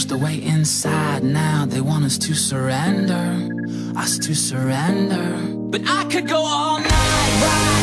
forced way inside now They want us to surrender Us to surrender But I could go all night, right?